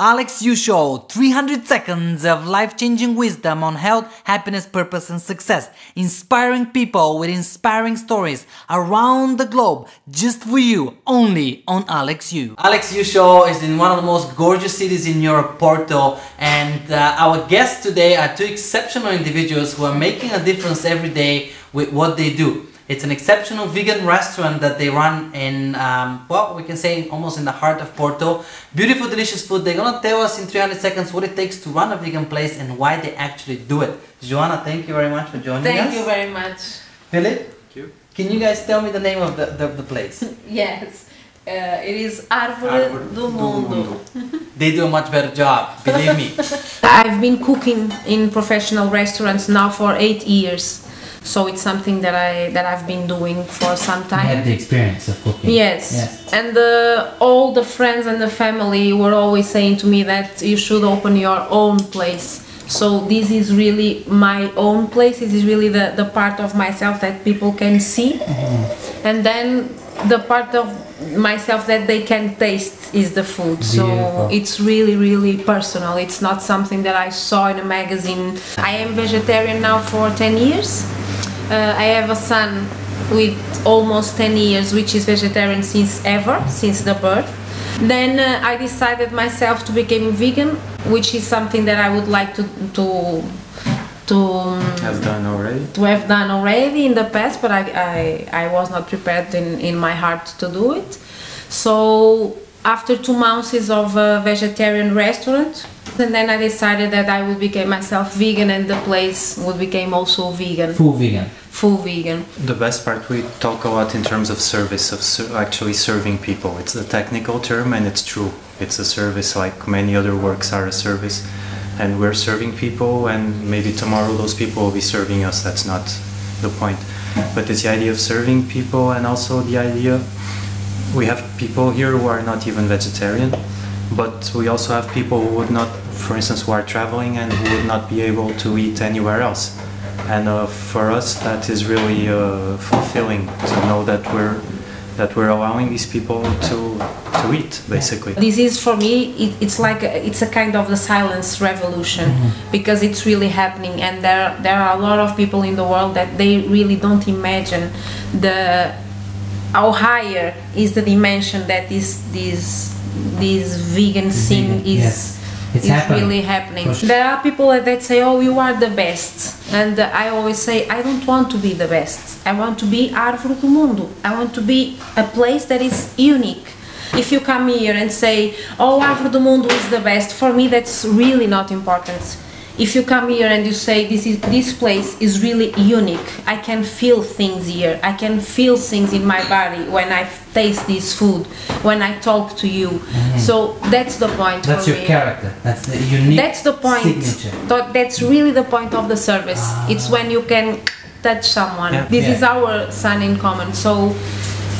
Aleks U Show 300 seconds of life changing wisdom on health, happiness, purpose, and success. Inspiring people with inspiring stories around the globe just for you, only on Aleks U. Aleks U Show is in one of the most gorgeous cities in Europe, Porto, and uh, our guests today are two exceptional individuals who are making a difference every day with what they do. It's an exceptional vegan restaurant that they run in, um, well, we can say almost in the heart of Porto. Beautiful, delicious food. They're gonna tell us in 300 seconds what it takes to run a vegan place and why they actually do it. Joana, thank you very much for joining Thank us. Thank you very much. Filipe, Thank you. can you guys tell me the name of the, the, the place? Yes, uh, it is Árvore, do, mundo. they do a much better job, believe me. I've been cooking in professional restaurants now for eight years, so it's something that I that I've been doing for some time. the experience of cooking. Yes, Yes. and uh, all the friends and the family were always saying to me that you should open your own place. So this is really my own place. This is really the, the part of myself that people can see, and then the part of myself that they can taste is the food. So Beautiful. it's really really personal. It's not something that I saw in a magazine. I am vegetarian now for 10 years. Uh, I have a son with almost 10 years, which is vegetarian since ever, since the birth. Then uh, I decided myself to become vegan, which is something that I would like to to to um, Have done already? to have done already in the past, but I, I, I was not prepared in, in my heart to do it. So after two months of a vegetarian restaurant, and then I decided that I would become myself vegan and the place would become also vegan, Full vegan. full vegan. The best part, we talk a lot in terms of service, of ser- actually serving people. It's a technical term and it's true. It's a service like many other works are a service. And we're serving people, and maybe tomorrow those people will be serving us. That's not the point. But it's the idea of serving people, and also the idea we have people here who are not even vegetarian, but we also have people who would not, for instance, who are traveling and who would not be able to eat anywhere else. And uh, for us, that is really uh, fulfilling to know that we're that we're allowing these people to to eat, basically. This is for me, it, it's like a, it's a kind of the silence revolution because it's really happening, and there there are a lot of people in the world that they really don't imagine the how higher is the dimension that this this this vegan thing is. yes. It's is happening. really happening. Sure. There are people that say, "Oh, you are the best," and I always say, "I don't want to be the best. I want to be Árvore do Mundo. I want to be a place that is unique." If you come here and say, "Oh, Árvore do Mundo is the best," for me that's really not important. If you come here and you say, "This is this place is really unique. I can feel things here. I can feel things in my body when I taste this food, when I talk to you." So that's the point That's your me. character. That's the unique That's the point. signature. That- That's really the point of the service. It's when you can touch someone. Yeah. This Yeah. is our son in common. So,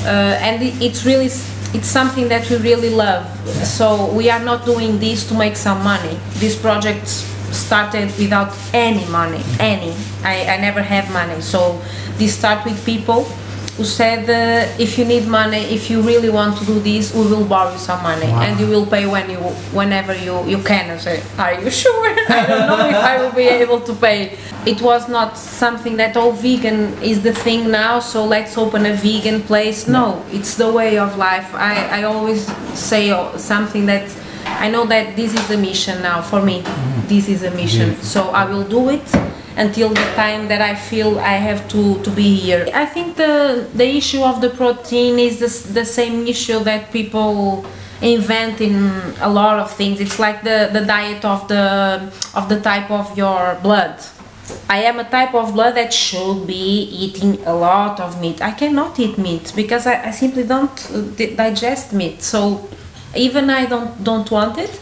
uh, and it- it's really it's something that we really love. So we are not doing this to make some money. This project started without any money. Any. I, I never have money. So this start with people who said uh, if you need money, if you really want to do this, we will borrow you some money Wow. and you will pay when you whenever you you can. I say, are you sure? I don't know if I will be able to pay. It was not something that oh vegan is the thing now, so let's open a vegan place. No, it's the way of life. I I always say oh, something that. I know that this is a mission now for me. This is a mission. So I will do it until the time that I feel I have to, to be here. I think the the issue of the protein is the, the same issue that people invent in a lot of things. It's like the, the diet of the of the type of your blood. I am a type of blood that should be eating a lot of meat. I cannot eat meat because I, I simply don't uh, digest meat. So even I don't don't want it.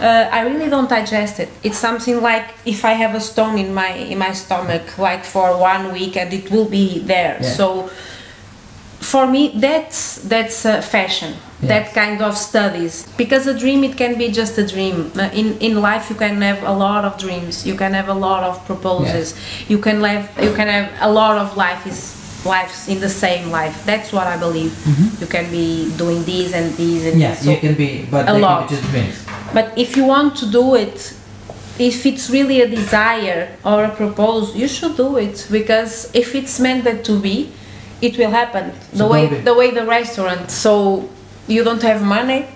Uh, I really don't digest it. It's something like if I have a stone in my in my stomach, like for one week, and it will be there. Yeah. So for me, that's that's uh, fashion. That kind of studies because a dream it can be just a dream. Uh, in in life you can have a lot of dreams. You can have a lot of proposals. You can have you can have a lot of life is lives in the same life. That's what I believe. Mm-hmm. You can be doing this and this and Yeah, this. So you can be, but a lot. just dreams. But if you want to do it, if it's really a desire or a proposal, you should do it because if it's meant that to be, it will happen. The way be- the way the restaurant. So you don't have money,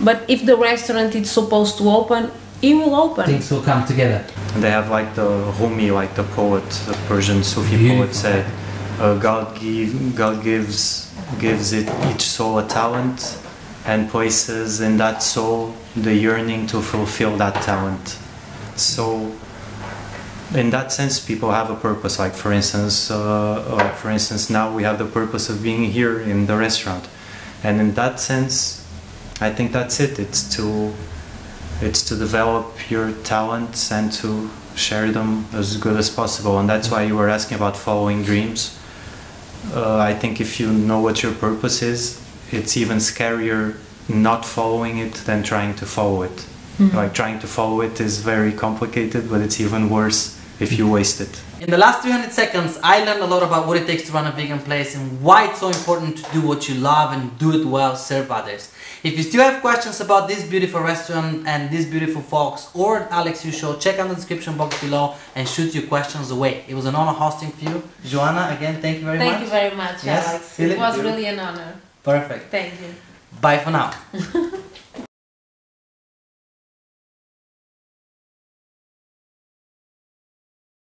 but if the restaurant is supposed to open, it will open. Things will come together. And they have like the Rumi, like the poet, the Persian Sufi Beautiful. poet said, uh, God give, God gives gives it each soul a talent, and places in that soul the yearning to fulfill that talent. So, in that sense, people have a purpose. Like for instance, uh, uh, for instance, now we have the purpose of being here in the restaurant, and in that sense, I think that's it. It's to it's to develop your talents and to share them as good as possible and that's why you were asking about following dreams uh, i think if you know what your purpose is it's even scarier not following it than trying to follow it. Like trying to follow it is very complicated but it's even worse if you waste it In the last 300 seconds, I learned a lot about what it takes to run a vegan place and why it's so important to do what you love and do it well, serve others. If you still have questions about this beautiful restaurant and these beautiful folks or Aleks U Show, check out the description box below and shoot your questions away. It was an honor hosting for you. Joana, again, thank you very Thank much. Thank you very much, Yes, Alex. it? was really an honor. Perfect. Thank you. Bye for now.